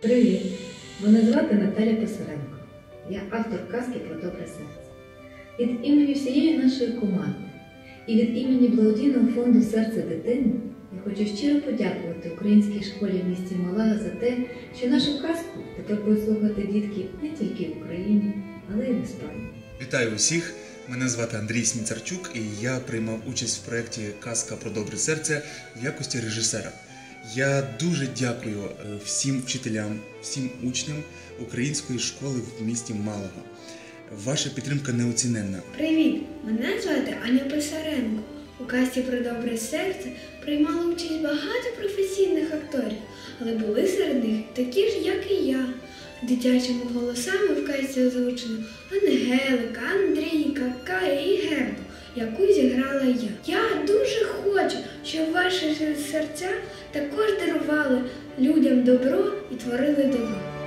Привіт! Мене звати Наталя Писаренко. Я автор казки про добре серце. Від імені всієї нашої команди і від імені благодійного фонду Серце дитини я хочу щиро подякувати українській школі в місті Малага за те, що нашу казку тепер будуть слухати дітки не тільки в Україні, але й в Іспанії. Вітаю усіх! Мене звати Андрій Сміцарчук, і я приймав участь в проєкті Казка про добре серце в якості режисера. Я дуже дякую е, всім вчителям, всім учням української школи в місті Малага. Ваша підтримка неоціненна. Привіт! Мене звати Аня Писаренко. У касті про добре серце приймало участь багато професійних акторів, але були серед них такі ж, як і я. Дитячими голосами в касті озвучено Ангелика, Андрійка, Кая і Герду, яку зіграла я. Я щоб ваші серця також дарували людям добро і творили диво.